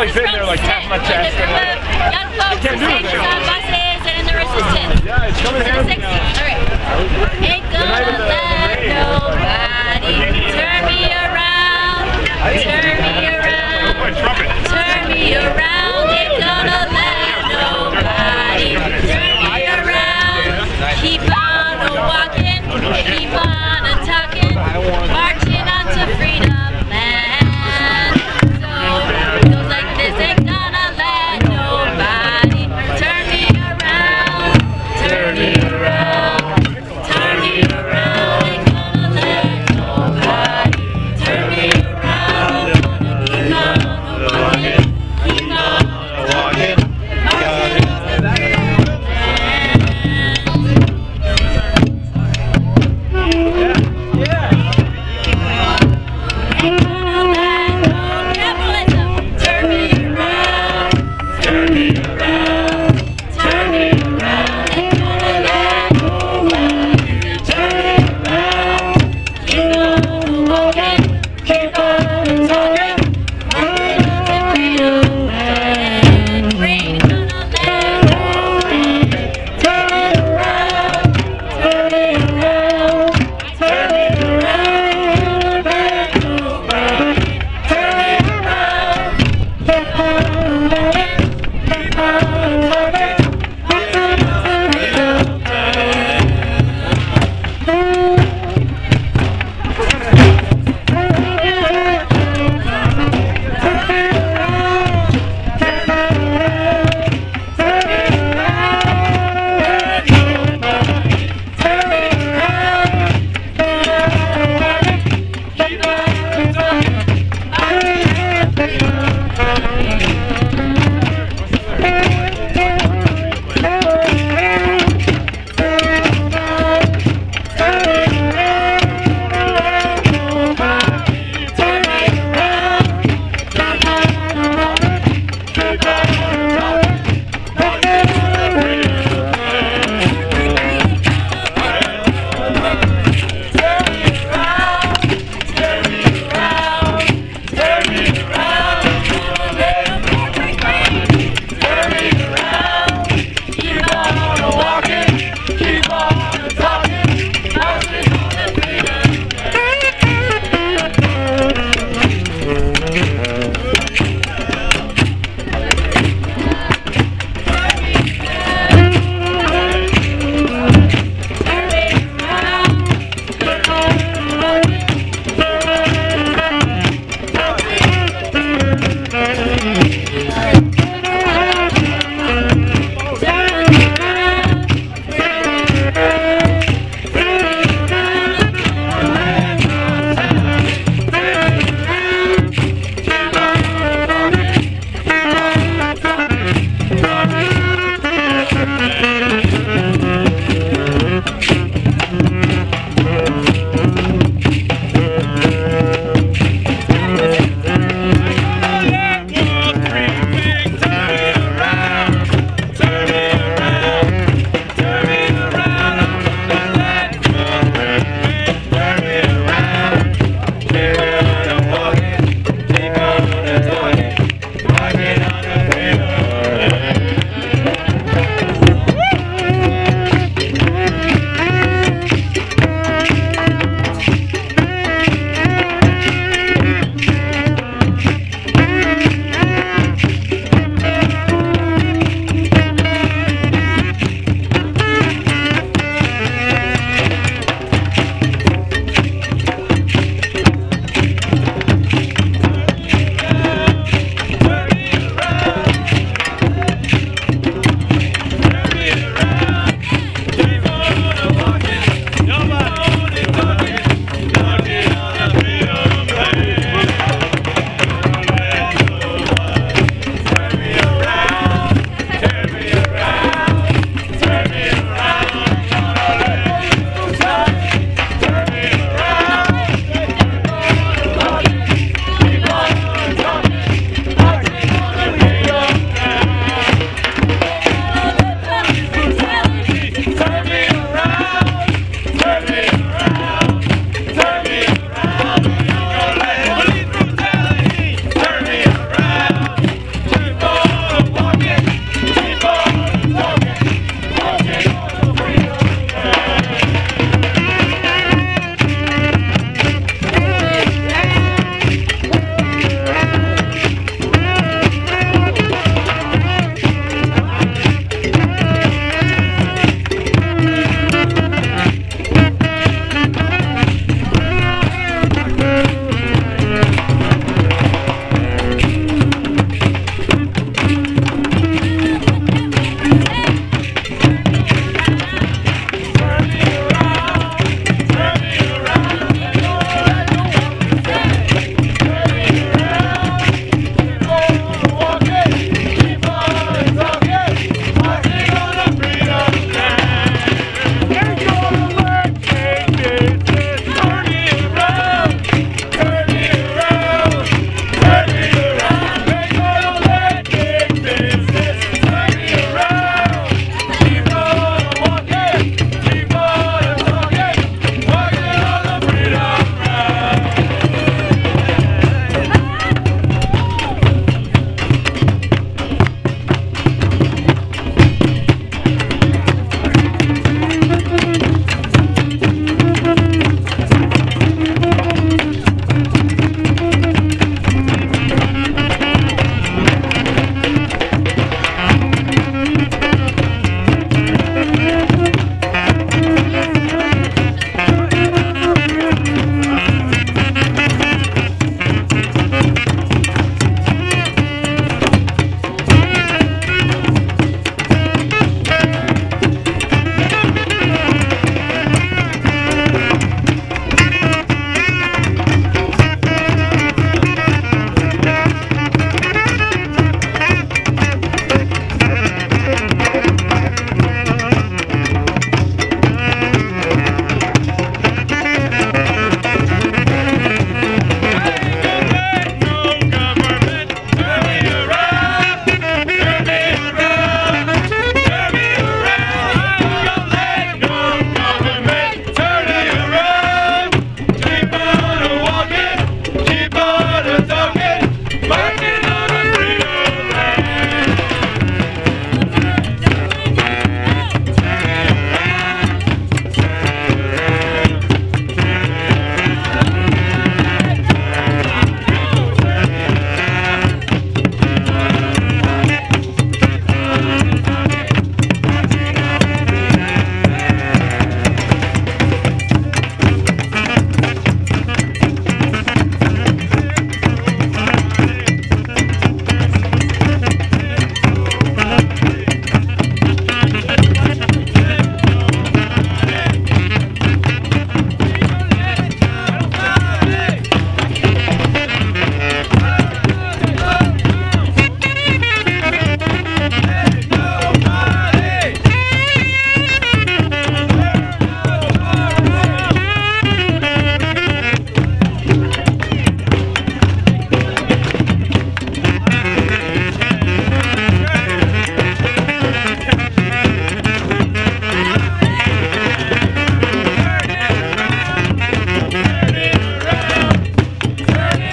like sitting there like tapping my chest. Like a group folks can't do it on buses and in the resistance. Yeah, it's coming To handy now. All right. Ain't gonna let nobody journey.